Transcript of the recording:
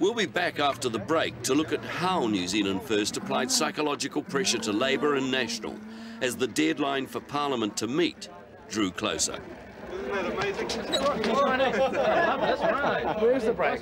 We'll be back after the break to look at how New Zealand First applied psychological pressure to Labour and National as the deadline for Parliament to meet drew closer. Isn't that amazing? Where's the break?